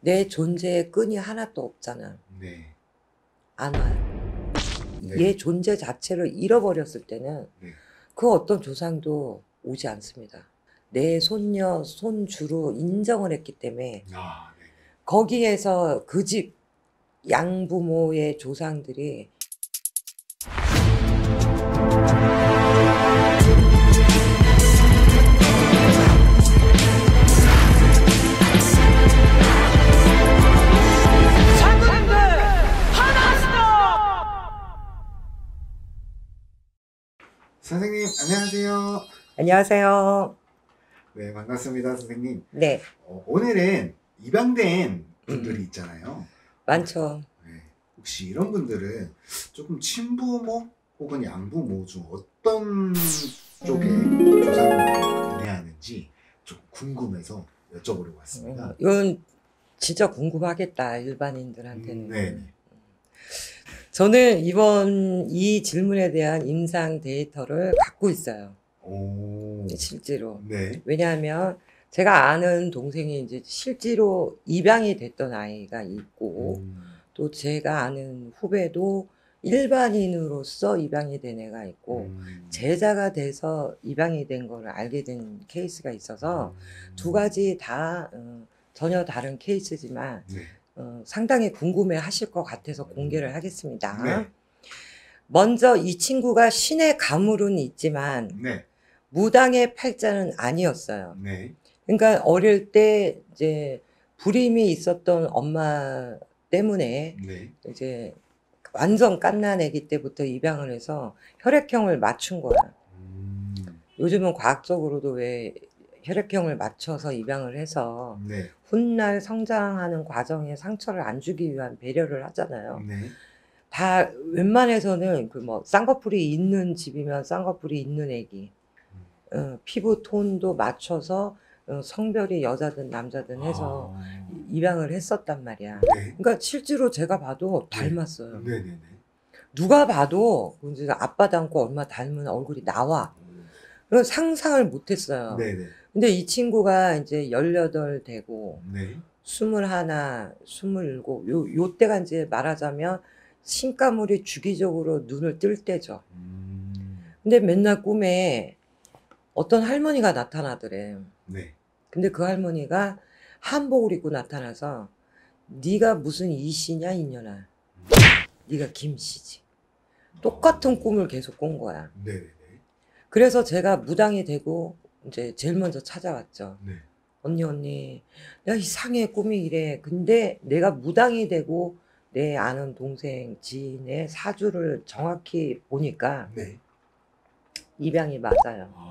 내 존재에 끈이 하나도 없잖아. 네. 안 와요. 네. 얘 존재 자체를 잃어버렸을 때는 네. 그 어떤 조상도 오지 않습니다. 내 손녀, 손주로 인정을 했기 때문에 아, 네. 거기에서 그 집 양부모의 조상들이 안녕하세요. 네 반갑습니다 선생님. 네, 어, 오늘은 입양된 분들이 음. 있잖아요. 많죠. 네. 혹시 이런 분들은 조금 친부모 혹은 양부모 중 어떤 쪽에 조상을 의뢰하는지 좀 궁금해서 여쭤보려고 왔습니다. 음, 이건 진짜 궁금하겠다 일반인들한테는. 음, 네. 저는 이번 이 질문에 대한 임상 데이터를 갖고 있어요. 오. 실제로. 네. 왜냐하면 제가 아는 동생이 이제 실제로 입양이 됐던 아이가 있고 음. 또 제가 아는 후배도 일반인으로서 입양이 된 애가 있고 음. 제자가 돼서 입양이 된 걸 알게 된 케이스가 있어서 음. 두 가지 다 어, 전혀 다른 케이스지만 네. 어, 상당히 궁금해 하실 것 같아서 공개를 하겠습니다. 네. 먼저 이 친구가 신의 가물은 있지만 네. 무당의 팔자는 아니었어요. 네. 그러니까 어릴 때 이제 불임이 있었던 엄마 때문에 네. 이제 완전 깐난 아기 때부터 입양을 해서 혈액형을 맞춘 거야. 음. 요즘은 과학적으로도 왜 혈액형을 맞춰서 입양을 해서 네. 훗날 성장하는 과정에 상처를 안 주기 위한 배려를 하잖아요. 네. 다 웬만해서는 그 뭐 쌍꺼풀이 있는 집이면 쌍꺼풀이 있는 애기, 어, 피부 톤도 맞춰서 어, 성별이 여자든 남자든 해서 아. 입양을 했었단 말이야. 네. 그러니까 실제로 제가 봐도 닮았어요. 네네네. 누가 봐도 이제 아빠 닮고 얼마 닮은 얼굴이 나와. 그런 상상을 못했어요. 네네. 근데 이 친구가 이제 18 되고 네. 21, 27, 요, 요 때가 이제 말하자면 신가물이 주기적으로 눈을 뜰 때죠. 음. 근데 맨날 꿈에 어떤 할머니가 나타나더래. 네. 근데 그 할머니가 한복을 입고 나타나서 네가 무슨 이씨냐 이년아. 네가 김씨지. 똑같은 꿈을 계속 꾼 거야. 네네네. 그래서 제가 무당이 되고 이제 제일 먼저 찾아왔죠. 네. 언니 언니 내가 이상해 꿈이 이래 근데 내가 무당이 되고 내 아는 동생 지인의 사주를 정확히 보니까 네. 입양이 맞아요 아.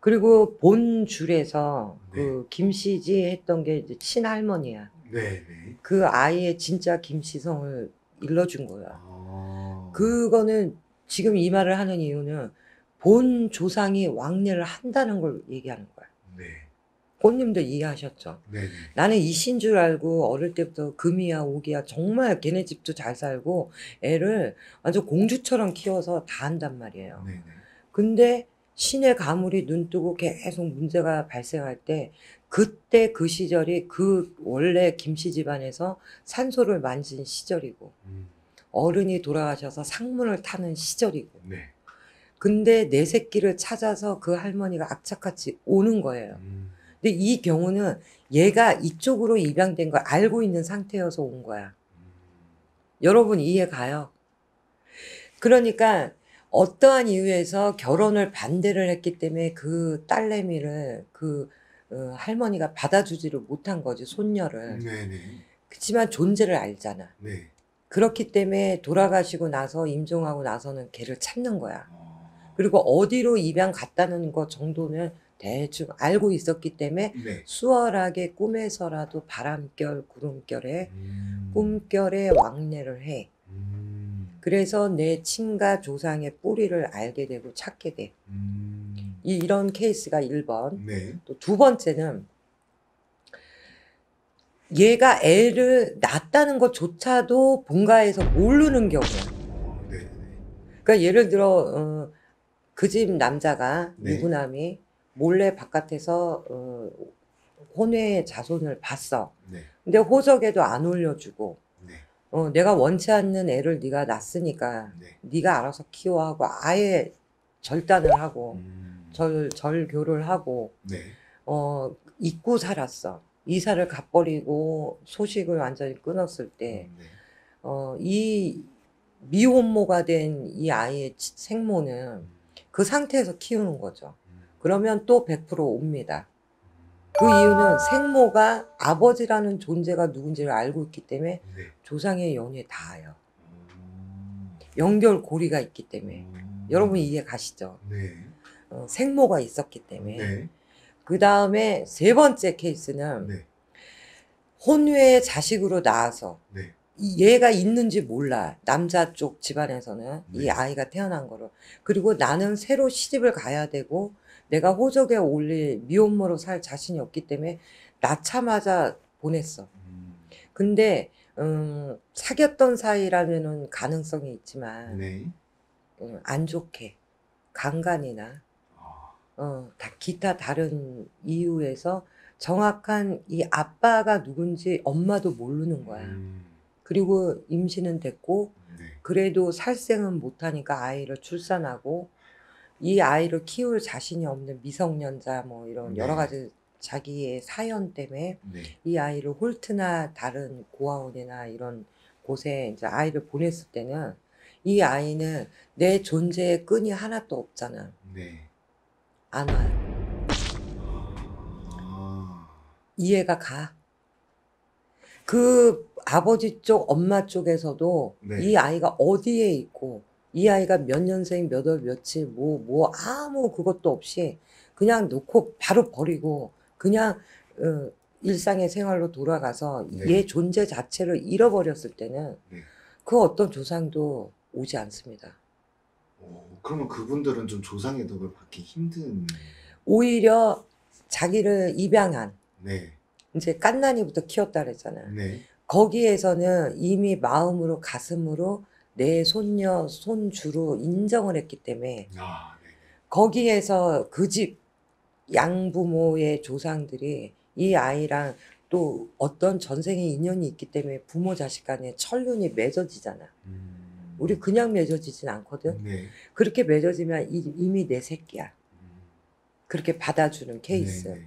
그리고 본 줄에서 네. 그 김씨지 했던 게 이제 친할머니야 네 네. 그 아이의 진짜 김씨성을 일러준 거야 아. 그거는 지금 이 말을 하는 이유는 본 조상이 왕래를 한다는 걸 얘기하는 거야 네. 본님도 이해하셨죠 네네. 나는 이신 줄 알고 어릴 때부터 금이야 오기야 정말 걔네 집도 잘 살고 애를 완전 공주처럼 키워서 다 한단 말이에요. 네네. 근데 신의 가물이 눈 뜨고 계속 문제가 발생할 때 그때 그 시절이 그 원래 김씨 집안에서 산소를 만진 시절이고 음. 어른이 돌아가셔서 상문을 타는 시절이고 네. 근데 내 새끼를 찾아서 그 할머니가 악착같이 오는 거예요. 음. 근데 이 경우는 얘가 이쪽으로 입양된 걸 알고 있는 상태여서 온 거야. 음. 여러분 이해 가요? 그러니까 어떠한 이유에서 결혼을 반대를 했기 때문에 그 딸내미를 그 어, 할머니가 받아주지를 못한 거지 손녀를. 네네. 그렇지만 존재를 알잖아. 네. 그렇기 때문에 돌아가시고 나서 임종하고 나서는 걔를 찾는 거야. 아. 그리고 어디로 입양 갔다는 것 정도는 대충 알고 있었기 때문에 네. 수월하게 꿈에서라도 바람결, 구름결에 음. 꿈결에 왕래를 해. 음. 그래서 내 친가 조상의 뿌리를 알게 되고 찾게 돼. 음. 이, 이런 케이스가 1번. 네. 또 두 번째는 얘가 애를 낳았다는 것조차도 본가에서 모르는 경우야. 어, 네네. 그러니까 예를 들어 어, 그 집 남자가 네. 유부남이 몰래 바깥에서 어, 혼외의 자손을 봤어. 네. 근데 호적에도 안 올려주고 네. 어, 내가 원치 않는 애를 네가 낳았으니까 네. 네가 알아서 키워 하고 아예 절단을 하고 음. 절 절교를 하고 네. 어 잊고 살았어. 이사를 가버리고 소식을 완전히 끊었을 때 네. 어, 이 미혼모가 된 이 아이의 치- 생모는 음. 그 상태에서 키우는 거죠. 음. 그러면 또 100% 옵니다. 그 이유는 생모가 아버지라는 존재가 누군지를 알고 있기 때문에 네. 조상의 연이 닿아요. 음. 연결 고리가 있기 때문에. 음. 여러분 이해 가시죠? 네. 어, 생모가 있었기 때문에. 네. 그 다음에 세 번째 케이스는 네. 혼외의 자식으로 낳아서 네. 이 얘가 있는지 몰라. 남자 쪽 집안에서는 이 네. 아이가 태어난 거를. 그리고 나는 새로 시집을 가야 되고 내가 호적에 올릴 미혼모로 살 자신이 없기 때문에 낳자마자 보냈어. 음. 근데 음, 사귀었던 사이라면은 가능성이 있지만 네. 음, 안 좋게 강간이나 아. 어, 다 기타 다른 이유에서 정확한 이 아빠가 누군지 엄마도 모르는 거야. 음. 그리고 임신은 됐고 네. 그래도 살생은 못하니까 아이를 출산하고 이 아이를 키울 자신이 없는 미성년자 뭐 이런 네. 여러 가지 자기의 사연 때문에 네. 이 아이를 홀트나 다른 고아원이나 이런 곳에 이제 아이를 보냈을 때는 이 아이는 내 존재의 끈이 하나도 없잖아. 네. 안 와요. 아. 이해가 가. 그 아버지 쪽, 엄마 쪽에서도 네. 이 아이가 어디에 있고, 이 아이가 몇 년생, 몇 월, 며칠, 뭐, 뭐, 아무 그것도 없이 그냥 놓고 바로 버리고, 그냥, 어, 일상의 생활로 돌아가서 네. 얘 존재 자체를 잃어버렸을 때는 네. 그 어떤 조상도 오지 않습니다. 오, 그러면 그분들은 좀 조상의 덕을 받기 힘든. 오히려 자기를 입양한, 네. 이제 깐난이부터 키웠다 그랬잖아요. 네. 거기에서는 이미 마음으로 가슴으로 내 손녀 손주로 인정을 했기 때문에 아, 네. 거기에서 그 집 양부모의 조상들이 이 아이랑 또 어떤 전생의 인연이 있기 때문에 부모 자식 간에 천륜이 맺어지잖아. 음. 우리 그냥 맺어지진 않거든. 네. 그렇게 맺어지면 이- 이미 내 새끼야. 음. 그렇게 받아주는 케이스. 네, 네.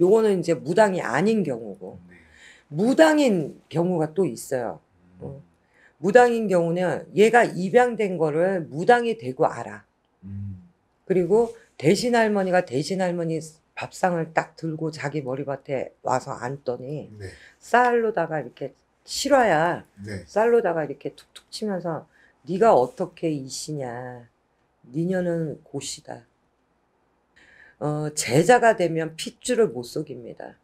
요거는 이제 무당이 아닌 경우고 네. 무당인 경우가 또 있어요. 음. 어. 무당인 경우는 얘가 입양된 거를 무당이 되고 알아. 음. 그리고 대신 할머니가 대신 할머니 밥상을 딱 들고 자기 머리밭에 와서 앉더니 네. 쌀로다가 이렇게 실화야. 네. 쌀로다가 이렇게 툭툭 치면서 네가 어떻게 이시냐. 니녀는 고시다. 어, 제자가 되면 핏줄을 못 속입니다.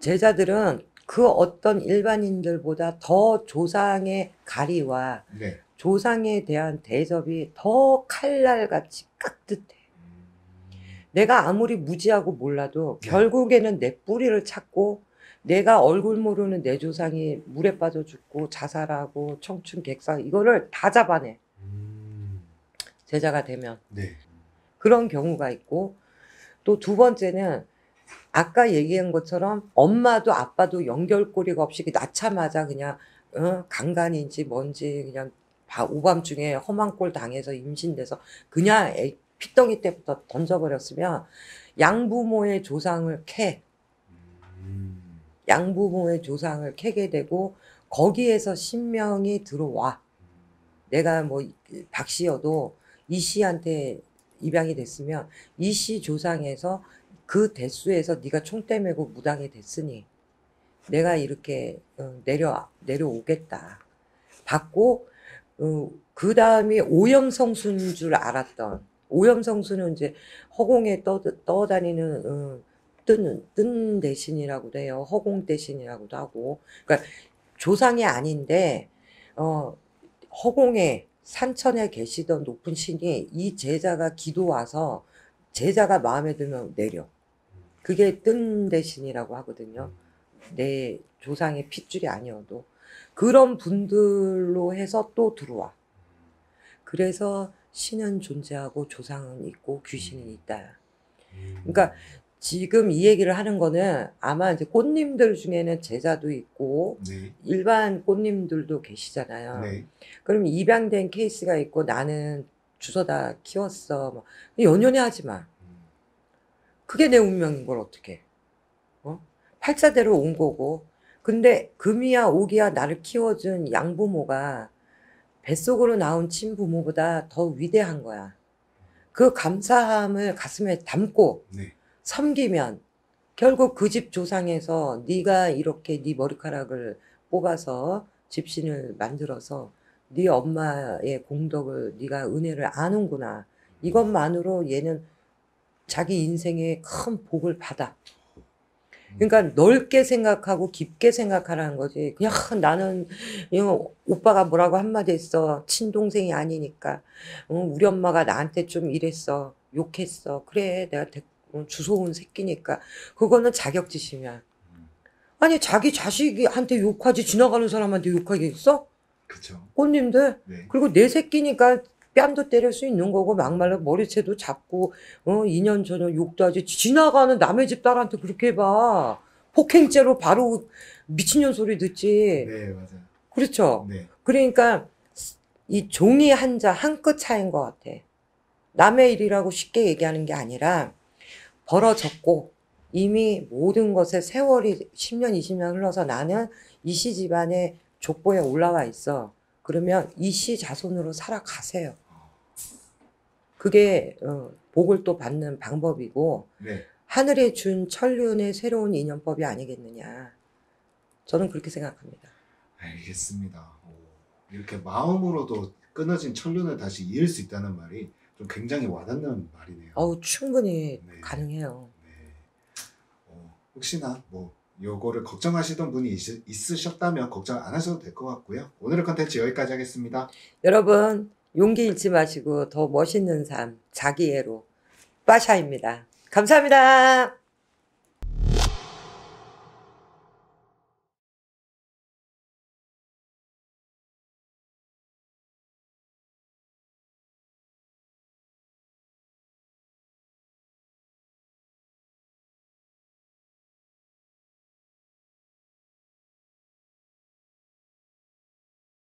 제자들은 그 어떤 일반인들보다 더 조상의 가리와 네. 조상에 대한 대접이 더 칼날같이 깍듯해. 음. 내가 아무리 무지하고 몰라도 네. 결국에는 내 뿌리를 찾고 내가 얼굴 모르는 내 조상이 물에 빠져 죽고 자살하고 청춘 객사 이거를 다 잡아내. 음. 제자가 되면. 네. 그런 경우가 있고 또 두 번째는 아까 얘기한 것처럼 엄마도 아빠도 연결고리가 없이 낳자마자 그냥 어, 강간인지 뭔지 그냥 바- 오밤중에 험한 꼴 당해서 임신돼서 그냥 애, 피덩이 때부터 던져버렸으면 양부모의 조상을 캐 음. 양부모의 조상을 캐게 되고 거기에서 신명이 들어와 내가 뭐 박 씨여도 이 씨한테 입양이 됐으면 이 씨 조상에서 그 대수에서 네가 총대 메고 무당이 됐으니 내가 이렇게 어, 내려 내려오겠다. 받고 어, 그 다음이 오염성수인 줄 알았던 오염성수는 이제 허공에 떠 떠다니는 어, 뜬, 뜬 대신이라고도 해요. 허공 대신이라고도 하고. 그러니까 조상이 아닌데 어, 허공에 산천에 계시던 높은 신이 이 제자가 기도 와서 제자가 마음에 들면 내려. 그게 뜬 대신이라고 하거든요. 내 조상의 핏줄이 아니어도 그런 분들로 해서 또 들어와. 그래서 신은 존재하고 조상은 있고 귀신은 있다. 음. 그러니까 지금 이 얘기를 하는 거는 아마 이제 꽃님들 중에는 제자도 있고 네. 일반 꽃님들도 계시잖아요. 네. 그럼 입양된 케이스가 있고 나는 주워다 키웠어. 뭐. 연연해 하지 마. 음, 그게 내 운명인 걸 어떻게? 어? 팔자대로 온 거고. 근데 금이야 오기야 나를 키워준 양부모가 뱃속으로 나온 친부모보다 더 위대한 거야. 그 감사함을 가슴에 담고 네. 섬기면 결국 그 집 조상에서 네가 이렇게 네 머리카락을 뽑아서 집신을 만들어서 네 엄마의 공덕을 네가 은혜를 아는구나. 이것만으로 얘는 자기 인생의 큰 복을 받아. 그러니까 넓게 생각하고 깊게 생각하라는 거지. 그냥 나는 이거 오빠가 뭐라고 한마디 했어. 친동생이 아니니까. 어, 우리 엄마가 나한테 좀 이랬어. 욕했어. 그래, 내가 주워온 새끼니까. 그거는 자격지심이야. 음, 아니, 자기 자식한테 욕하지 지나가는 사람한테 욕하겠어? 그쵸. 꽃님들. 네. 그리고 내 새끼니까 뺨도 때릴 수 있는 거고 막말로 머리채도 잡고 어 2년 전에 욕도 하지. 지나가는 남의 집 딸한테 그렇게 해봐. 폭행죄로 바로 미친년 소리 듣지. 네, 맞아요. 그렇죠? 네. 그러니까 이 종이 한 자 한 끗 차이인 것 같아. 남의 일이라고 쉽게 얘기하는 게 아니라 벌어졌고 이미 모든 것에 세월이 10년 20년 흘러서 나는 이 씨 집안의 족보에 올라와 있어. 그러면 이 씨 자손으로 살아가세요 그게 어, 복을 또 받는 방법이고 네. 하늘에 준 천륜의 새로운 인연법이 아니겠느냐. 저는 그렇게 생각합니다. 알겠습니다. 오, 이렇게 마음으로도 끊어진 천륜을 다시 이을 수 있다는 말이 좀 굉장히 와닿는 말이네요. 어우 충분히 네. 가능해요. 네. 어, 혹시나 뭐 요거를 걱정하시던 분이 있, 있으셨다면 걱정 안 하셔도 될 것 같고요. 오늘의 컨텐츠 여기까지 하겠습니다. 여러분 용기 잃지 마시고 더 멋있는 삶 자기애로 빠샤입니다. 감사합니다.